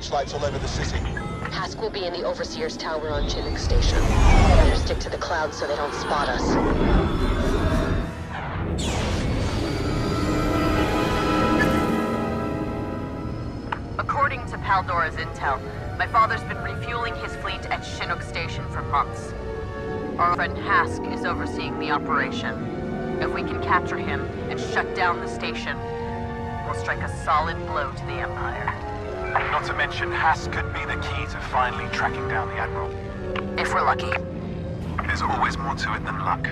searchlights all over the city. Hask will be in the Overseer's Tower on Chinook Station. Better stick to the clouds so they don't spot us. According to Paldora's intel, my father's been refueling his fleet at Chinook Station for months. Our friend Hask is overseeing the operation. If we can capture him and shut down the station, we'll strike a solid blow to the Empire. Not to mention, Hask could be the key to finally tracking down the Admiral. If we're lucky. There's always more to it than luck.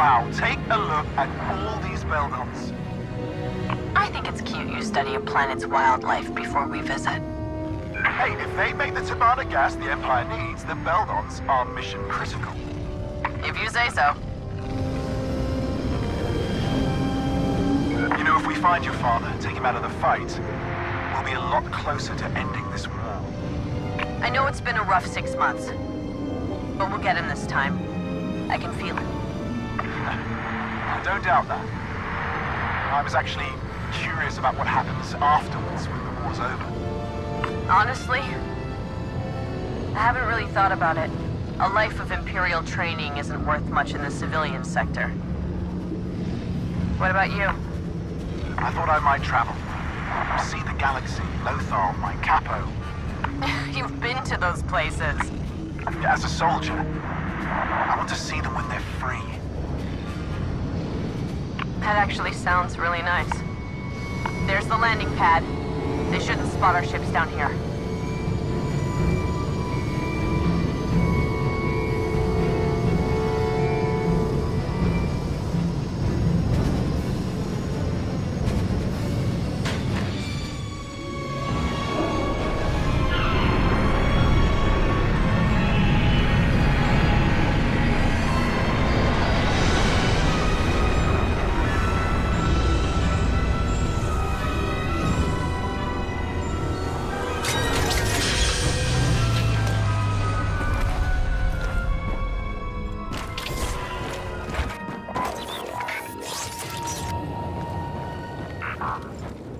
Wow, take a look at all these Beldons. I think it's cute you study a planet's wildlife before we visit. Hey, if they make the Tibanna gas the Empire needs, the Beldons are mission critical. If you say so. You know, if we find your father and take him out of the fight, we'll be a lot closer to ending this war. I know it's been a rough six months, but we'll get him this time. I can feel it. Don't doubt that. I was actually curious about what happens afterwards when the war's over. Honestly, I haven't really thought about it. A life of Imperial training isn't worth much in the civilian sector. What about you? I thought I might travel. See the galaxy, Lothal, Mykapo. You've been to those places. As a soldier, I want to see them when they're free. That actually sounds really nice. There's the landing pad. They shouldn't spot our ships down here.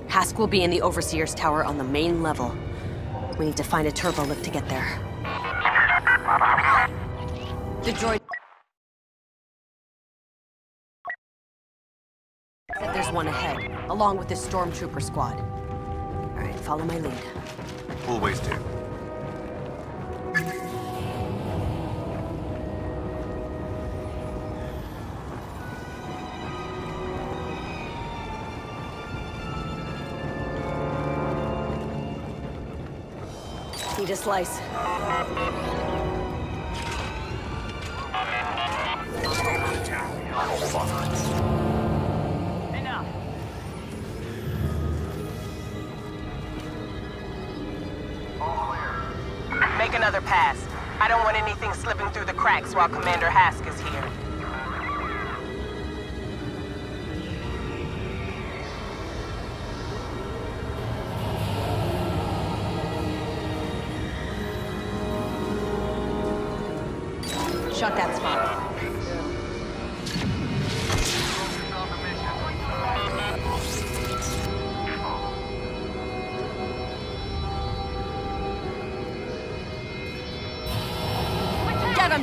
Hask will be in the Overseer's Tower on the main level. We need to find a turbo lift to get there. The droid... Said there's one ahead, along with this stormtrooper squad. Alright, follow my lead. Always do. Slice. Make another pass. I don't want anything slipping through the cracks while Commander Hask is here.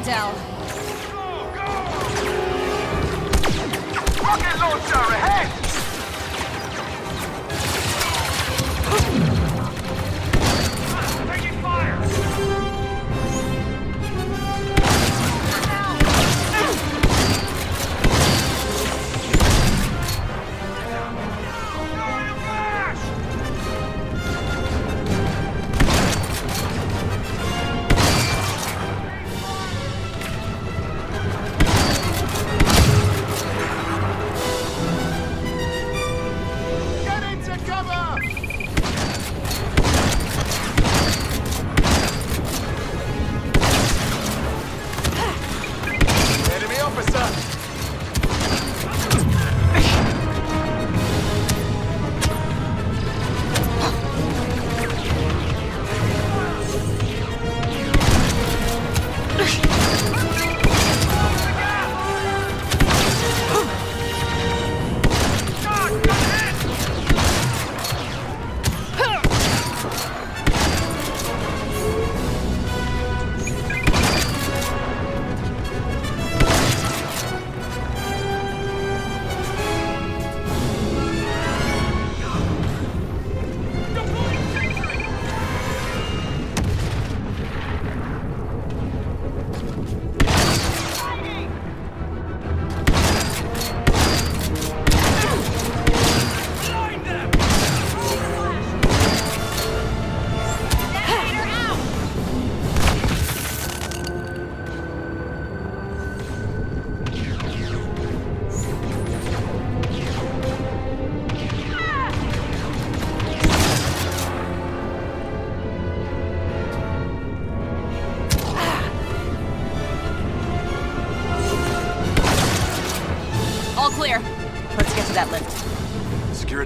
Get him, Del! Rocket launcher ahead!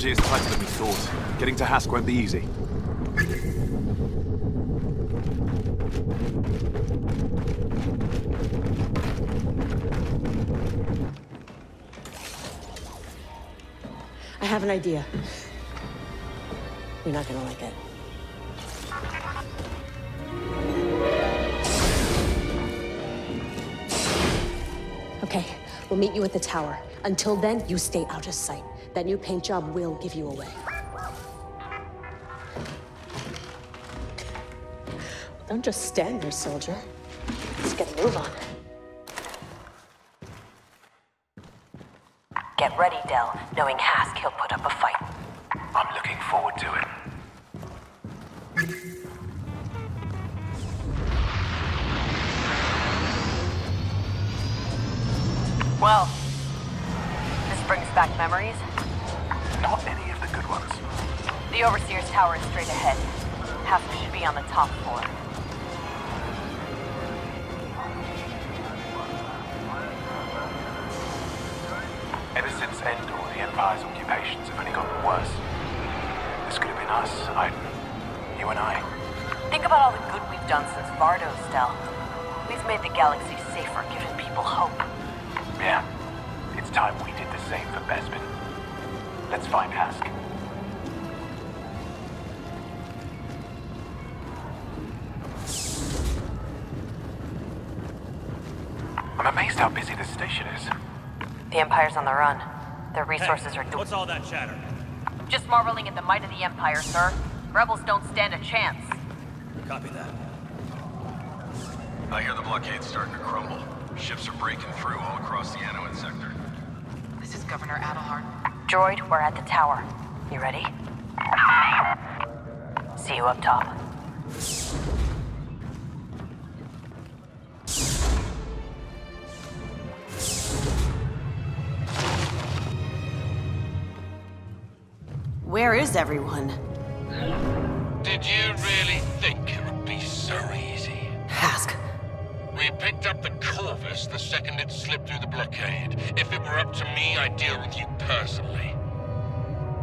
Security is tighter than we thought. Getting to Hask won't be easy. I have an idea. You're not gonna like it. Okay, we'll meet you at the tower. Until then, you stay out of sight. That new paint job will give you away. Don't just stand there, soldier. Let's get a move on. Get ready, Del. Knowing Hask, he'll put up a fight. I'm looking forward to it. Well, this brings back memories. Not any of the good ones. The Overseer's tower is straight ahead. Hask should be on the top floor. Ever since Endor, the Empire's occupations have only gotten worse. This could have been us, I... you and I. Think about all the good we've done since Vardos, Del. We've made the galaxy safer, given people hope. Yeah. It's time we did the same for Bespin. Let's find Hask. I'm amazed how busy this station is. The Empire's on the run. Their resources are... What's all that chatter? Just marveling at the might of the Empire, sir. Rebels don't stand a chance. Copy that. I hear the blockade's starting to crumble. Ships are breaking through all across the Anoat sector. This is Governor Adelhard. Droid, we're at the tower. You ready? See you up top. Where is everyone? Did you really think it would be so easy? Hask. We picked up the Corvus the second it slipped through the blockade. If it were up to me, I'd deal with you personally.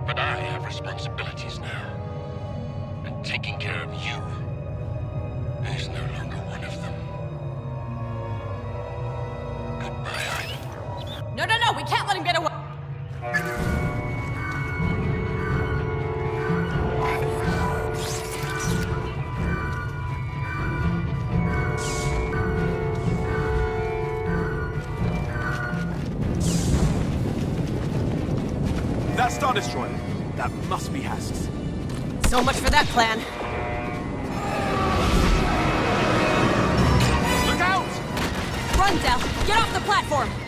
But I have responsibilities now. And taking care of you is no longer one of them. Goodbye, Ida. No, no, no! We can't let him get away! Star Destroyer, that must be Hask's. So much for that plan. Look out! Run, Del! Get off the platform!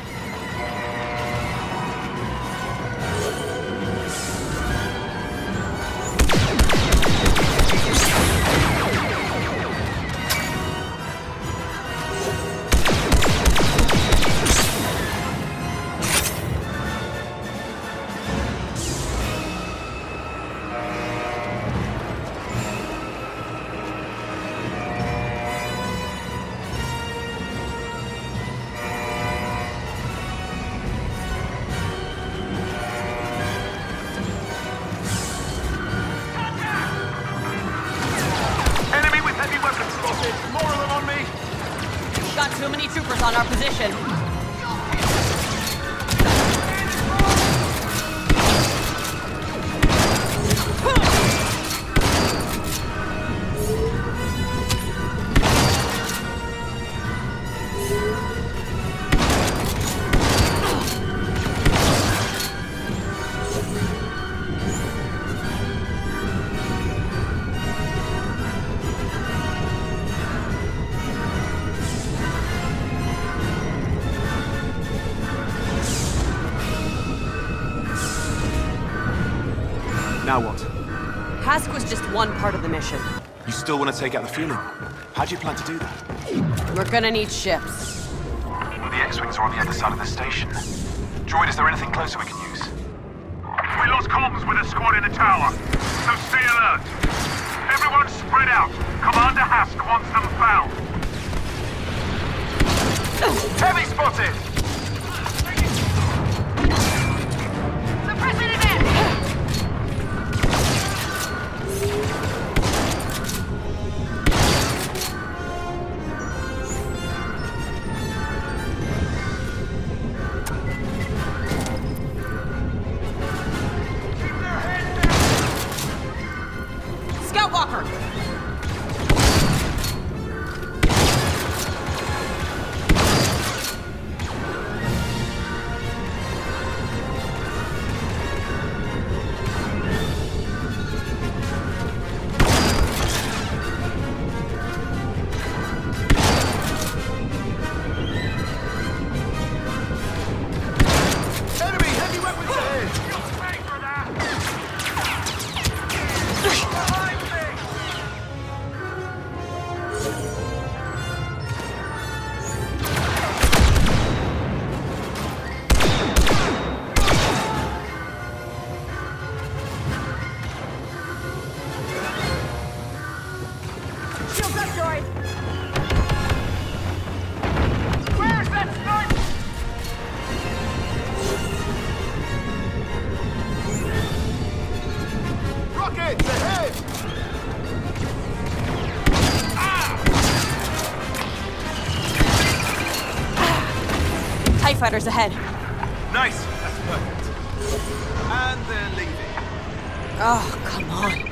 One part of the mission. You still want to take out the fueling? How do you plan to do that? We're gonna need ships. The X-Wings are on the other side of the station. Droid, is there anything closer we can use? We lost comms with a squad in the tower, so stay alert. Everyone spread out. Commander Hask wants them found. Heavy spotted! Fighters ahead. Nice! That's perfect. And they're leaving. Oh, come on.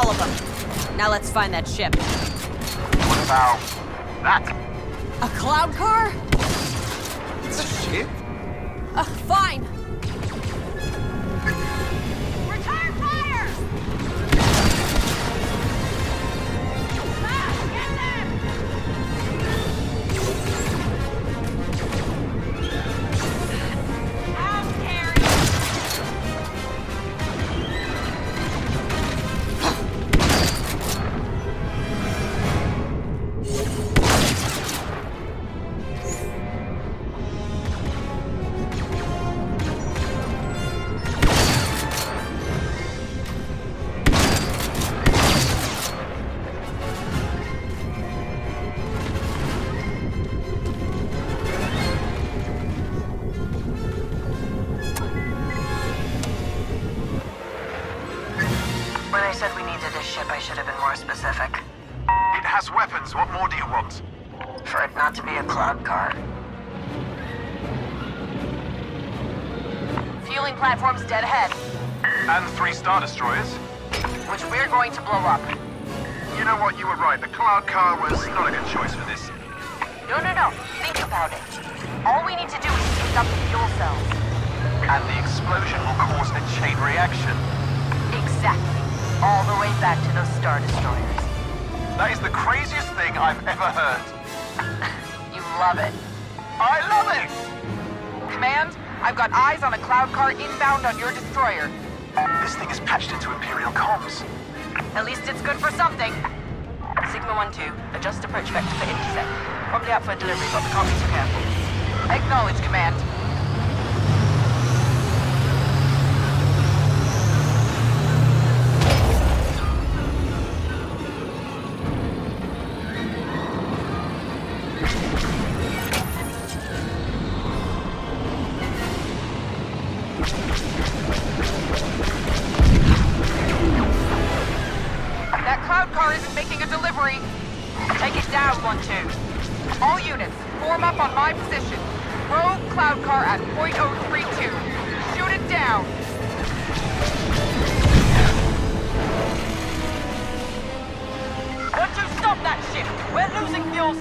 All of them. Now let's find that ship. What about that? A cloud car? It's a ship? Uh, fine. Right. The Cloud Car was not a good choice for this. No, no, no. Think about it. All we need to do is pick up the fuel cells. And the explosion will cause a chain reaction. Exactly. All the way back to those Star Destroyers. That is the craziest thing I've ever heard. You love it. I love it! Command, I've got eyes on a cloud car inbound on your destroyer. This thing is patched into Imperial comms. At least it's good for something. Sigma 1-2, adjust approach vector for intercept. Probably out for a delivery, but we can't be too careful. Acknowledge, Command.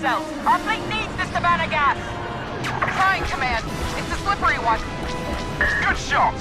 Our fleet needs this Tibanna gas. Trying, Command. It's a slippery one. Good shot!